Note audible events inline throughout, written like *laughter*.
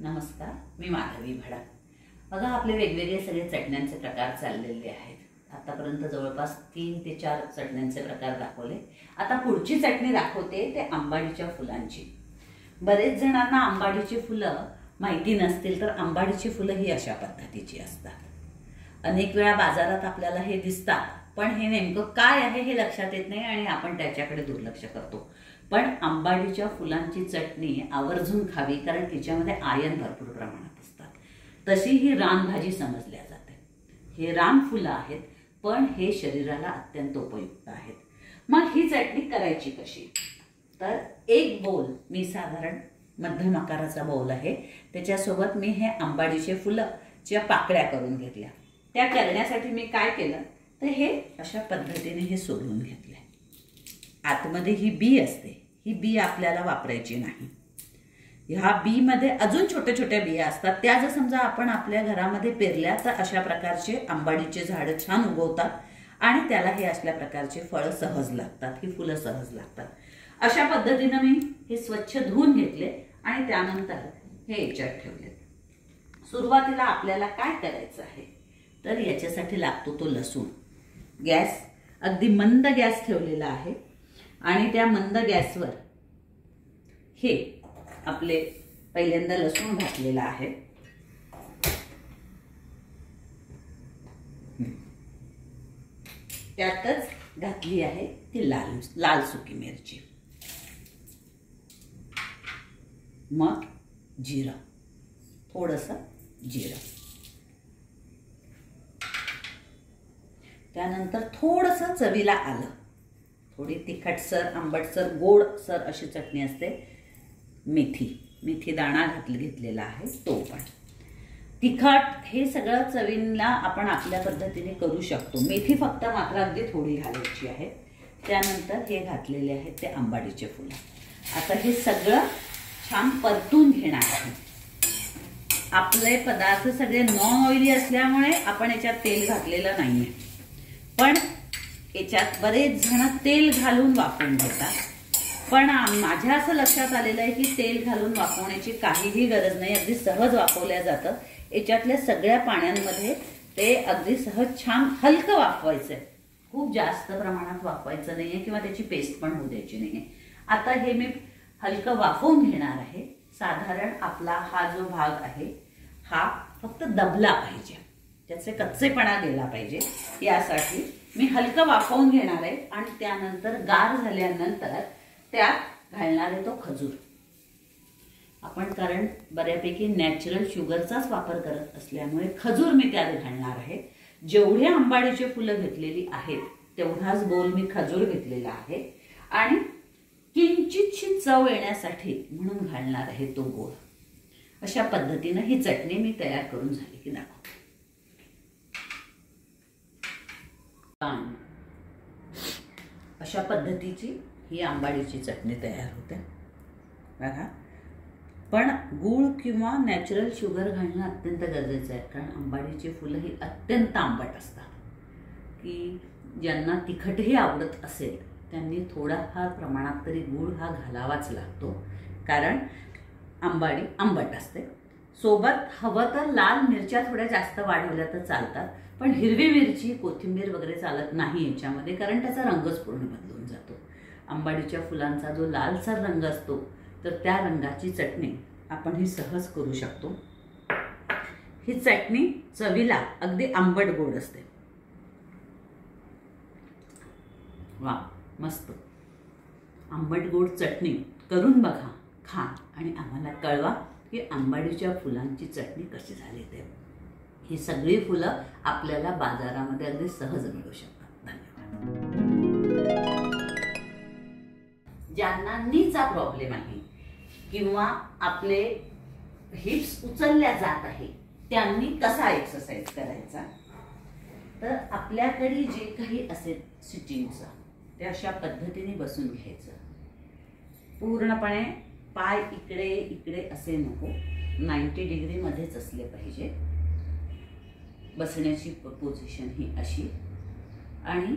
नमस्कार मी माधवी भडा. बघा आपले वेगवेगळे सगळे चटण्यांचे प्रकार चाललेले आहेत. आतापर्यंत जवळपास तीन ते चार चटण्यांचे प्रकार दाखवले. आता पुढची चटणी दाखवते ते आंबाडीच्या फुलांची. बरेच जणांना आंबाडीची फुलं माहिती नसतील तर आंबाडीची फुलं ही अशा पद्धतीची असतात. अनेक वेळा बाजारात आपल्याला हे दिसतात. पण हे नेमकं काय आहे हे लक्षात येत नाही आणि आपण त्याच्याकडे दुर्लक्ष करतो. पण आंबाडीच्या फुलांची चटणी आवर्जून खावी कारण तिच्यामध्ये आयन भरपूर प्रमाणात असतात. तशी ही रानभाजी समजल्या जाते. हे रान फुलं आहेत पण हे शरीराला अत्यंत उपयुक्त आहेत. मग ही चटणी करायची कशी? तर एक बोल मी साधारण मध्यम आकाराचा बोल आहे. त्याच्यासोबत मी हे आंबाडीचे फुलं ज्या पाकळ्या करून घेतल्या. त्या करण्यासाठी मी काय केलं? तर हे अशा पद्धतीने हे सोडून आहे आतमध्ये ही बी असते. ही बी आपल्याला वापरायची नाही. ह्या बी मध्ये अजून छोट्या छोट्या बिया असतात. त्या जर समजा आपण आपल्या घरामध्ये पेरल्या तर अशा प्रकारचे आंबाडीचे झाडं छान उगवतात आणि त्याला हे असल्या प्रकारचे फळं सहज लागतात. ही फुलं सहज लागतात. अशा पद्धतीनं मी हे स्वच्छ धुवून घेतले आणि त्यानंतर हे याच्यात ठेवले. सुरुवातीला आपल्याला काय करायचं आहे? तर याच्यासाठी लागतो तो लसूण. गॅस अगदी मंद गॅस ठेवलेला आहे. आणि त्या मंद गॅसवर हे आपले पहिल्यांदा लसूण घातलेला आहे. त्यातच घातली आहे ती लाल लाल सुकी मिरची. मग जिरं. थोडंसं जिरं. त्यानंतर थोडंसं चवीला आलं. थोडी तिखटसर आंबटसर गोडसर अशी चटणी असते. मेथी मेथी दाणा घातल घेतलेला आहे तो पण. तिखट हे सगळं चवीला आपण आपल्या पद्धतीने करू शकतो. मेथी फक्त मात्र अगदी थोडी घालायची आहे. त्यानंतर हे घातलेले आहेत ते आंबाडीचे फुलं. आता हे सगळं छान परतून घेणार आहे. आपले पदार्थ सगळे नॉन ऑइली असल्यामुळे आपण याच्यात तेल घातलेलं नाही आहे पण याच्यात बरेच जण तेल घालून वापरून घेतात पण माझ्या असं लक्षात आलेलं आहे की तेल घालून वापरण्याची काहीही गरज नाही. अगदी सहज वापरल्या जातं. याच्यातल्या सगळ्या पाण्यांमध्ये ते अगदी सहज छान हलकं वाफवायचं आहे खूप जास्त प्रमाणात वाफवायचं आहे किंवा त्याची पेस्ट पण होऊ द्यायची नाहीये. आता हे मी हलकं वाफवून घेणार आहे. साधारण आपला हा जो भाग आहे हा फक्त दबला पाहिजे. त्याचे कच्चेपणा गेला पाहिजे. यासाठी मी हलकं वाफवून घेणार आहे आणि त्यानंतर गार झाल्यानंतर त्यात घालणार आहे तो खजूर. आपण कारण बऱ्यापैकी नॅचरल शुगरचाच वापर करत असल्यामुळे खजूर मी त्यात घालणार आहे. जेवढी आंबाडीची फुलं घेतलेली आहेत तेवढाच बोल मी खजूर घेतलेला आहे. आणि किंचितशी चव येण्यासाठी म्हणून घालणार आहे तो गोळ अशा पद्धतीनं ही चटणी मी तयार करून झाली की दाखव अशा पद्धतीची ही आंबाडीची चटणी तयार होते. बघा. पण गूळ किंवा नॅचरल शुगर घालणं अत्यंत गरजेचं आहे कारण आंबाडीची फुलं ही अत्यंत आंबट असतात. की ज्यांना तिखटही आवडत असेल त्यांनी थोडाफार प्रमाणात तरी गूळ हा घालावाच लागतो. कारण आंबाडी आंबट असते. सोबत हवं तर लाल मिरच्या थोड्या जास्त वाढवल्या तर चालतात. पण हिरवी मिरची कोथिंबीर वगैरे चालत नाही याच्यामध्ये कारण त्याचा रंगच पूर्ण बदलून जातो. आंबाडीच्या फुलांचा जो लालसर रंग असतो तर त्या रंगाची चटणी आपण ही सहज करू शकतो. ही चटणी चवीला अगदी आंबट गोड असते. वा मस्त. आंबट गोड चटणी करून बघा खा आणि आम्हाला कळवा. की आंबाडीच्या फुलांची चटणी कशी झाली ते. ही सगळी फुलं आपल्याला बाजारामध्ये अगदी सहज मिळू शकतात. धन्यवाद. ज्यांना नीचा प्रॉब्लेम आहे किंवा आपले हिप्स उचलल्या जात आहे त्यांनी कसा एक्सरसाइज करायचा? तर आपल्याकडे जे काही असेल सिटिंगचं ते अशा पद्धतीने बसून घ्यायचं. पूर्णपणे पाय इकडे इकडे असे नको. नाईन्टी डिग्रीमध्येच असले पाहिजे. बसण्याची पोझिशन ही अशी. आणि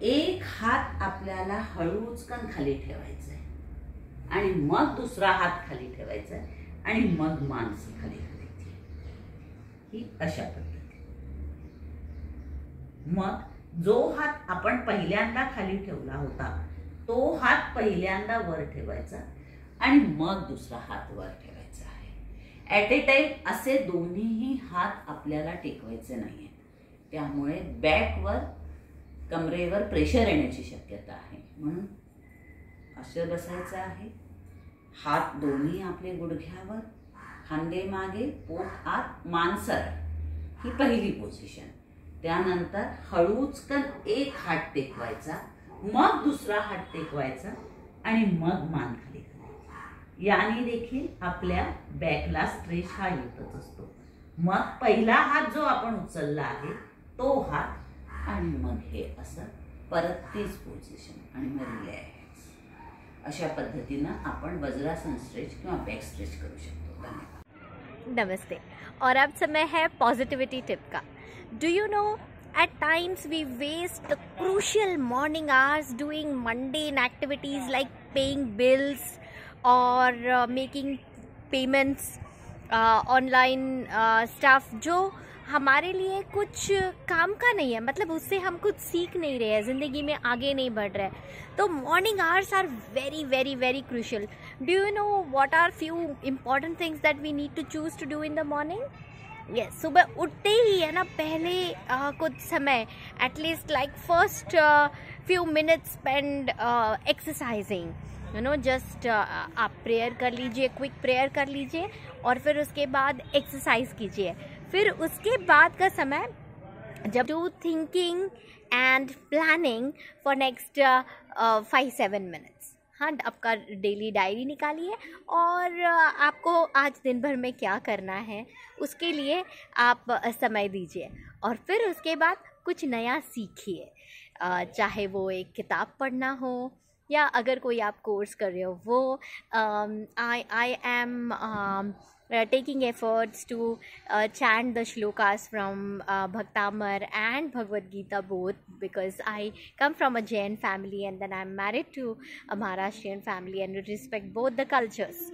एक हात आपल्याला हळूचकन खाली ठेवायचा आहे आणि मग दुसरा हात खाली ठेवायचा आहे आणि मग मानसी खाली घालायची ही अशा पद्धती. मग जो हात आपण पहिल्यांदा खाली ठेवला होता तो हात पहिल्यांदा वर ठेवायचा. आणि मग दुसरा हात वर ठेवायचा आहे. ॲट ए टाईम असे दोन्हीही हात आपल्याला टेकवायचे नाही त्यामुळे बॅकवर कमरेवर प्रेशर येण्याची शक्यता आहे. म्हणून असं बसायचं आहे. हात दोन्ही आपले गुडघ्यावर खांदे मागे पोट आत मानसर. ही पहिली पोझिशन त्यानंतर हळूचकन एक हात टेकवायचा मग दुसरा हात टेकवायचा आणि मग मान खाली. याने देखील आपल्या बॅकला स्ट्रेच हा येतच असतो. मग पहिला हात जो आपण उचलला आहे तो हात आणि मग हे असं परत तीच पोझिशन आणि मग रिलॅक्स अशा पद्धतीनं आपण वज्रासन स्ट्रेच किंवा बॅक स्ट्रेच करू शकतो. धन्यवाद. नमस्ते. और अब समय है पॉजिटिविटी टिप का. Do you know at times we waste the crucial morning hours doing mundane activities like paying bills or making payments online stuff जो हमारे लिए कुछ काम का नहीं है। मतलब उससे हम कुछ सीख नहीं रहे हैं ज़िंदगी में आगे नहीं बढ़ रहे तो morning hours are very very very crucial do you know what are few important things that we need to choose to do in the morning yes सुबह उठते ही है ना पहले uh, कुछ समय at least like first few minutes spend exercising you know just आप prayer कर लीजिए क्विक प्रेयर कर लीजिए और फिर उसके बाद एक्सरसाइज कीजिए। फिर उसके बाद का समय जब to thinking and planning for next five seven minutes हाँ आपका डेली डायरी निकालिए और uh, आपको आज दिन भर में क्या करना है उसके लिए आप uh, समय दीजिए। और फिर उसके बाद कुछ नया सीखिए। Uh, चाहे वो एक किताब पढ़ना हो या अगर कोई आप कोर्स कर रहे हो वो I I am taking efforts to chant the shlokas from Bhaktamar and Bhagavad Gita both because I come from a Jain family and then I am married to a Maharashtrian family and respect both the cultures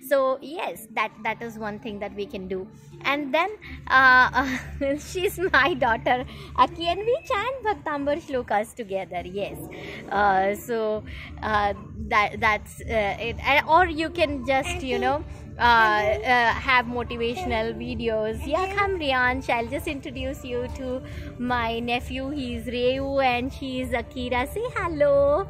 So yes, that that is one thing that we can do. And then uh, *laughs* she's my daughter Aki and we chant Bhaktambar shlokas together. Yes, uh, so uh, that that's uh, it. Or you can just you know uh, uh, have motivational videos. Yeah, come Riansh. I'll just introduce you to my nephew. He's Reu and she's Akira. Say hello.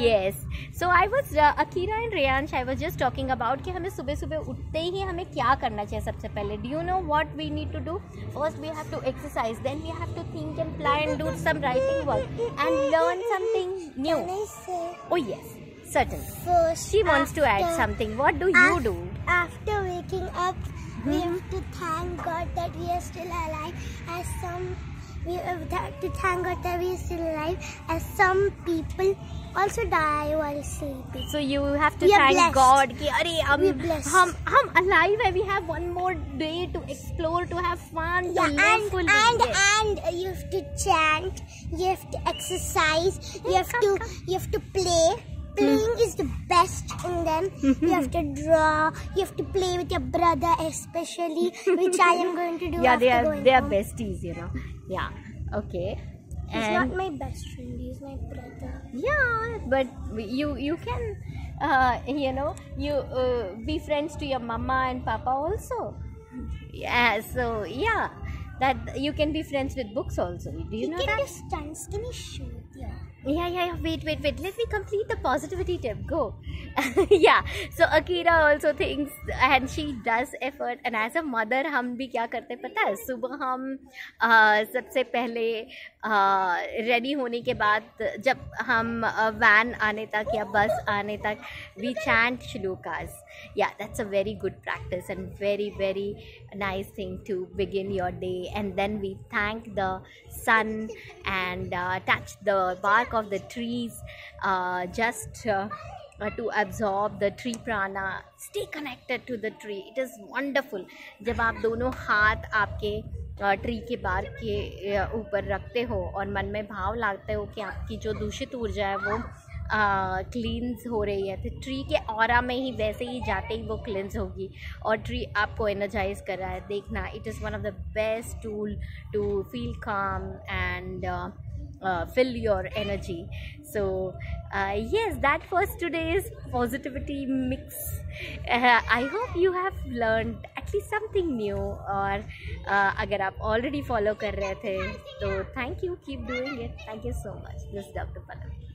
Yes. So I was uh, Akira and Riansh. I was just talking about कि हमें सुबह सुबह उठते ही हमें क्या करना चाहिए सबसे पहले Do you know what we need to do? First we have to exercise. Then we have to think and plan and do some writing work and learn something new. Can I say Oh yes, certainly. first? She wants to add after- something. What do you af- do? after waking up, we have mm-hmm. to thank God that we are still alive. As some, we have to thank God that we are still alive. As some people also die while sleeping. So you have to we thank God. Ki, are um, we hum, hum alive. We have one more day to explore, to have fun, yeah, to live and, and, and you have to chant, you have to exercise, you have come, to come. you have to play. Playing is the best in them. you have to draw. You have to play with your brother, especially, which I am going to do. *laughs* yeah, they are they are home. besties, you know. Yeah. Okay. He's And not my best friend. He's my brother. yeah, but you you can uh, you know you uh, be friends to your mama and papa also. Yeah. So yeah, that you can be friends with books also. Do you he know can that? do stunts. Can he shoot? Yeah. Yeah, yeah. Wait, wait, wait. Let me complete the positivity tip. Go. yeah. So Akira also thinks and she does effort. And as a mother, हम भी क्या करते हैं पता है सुबह हम सबसे पहले रेडी होने के बाद जब हम वैन आने तक या बस आने तक वी चैंट श्लोकाज या that's a very good practice and very very nice thing to begin your day and then we thank the sun and touch the bark of the trees just to uh, the tree the tree connected to the tree it is it जब आप दोनों हाथ आपके tree के बार के ऊपर रखते हो और मन में भाव लाते हो कि आपकी जो दूषित ऊर्जा है वो क्लींस हो रही है। तो ट्री के और में ही वैसे ही जाते ही वो क्लींस होगी और ट्री आपको एनर्जाइज कर रहा है। देखना it is one of the best tool to feel calm and uh, fill your energy. So uh, yes that was today's positivity mix. Uh, i hope you have learned at least something new or uh, if you already follow kar rahe the so thank you. Keep doing it. Thank you so much. This is dr pallavi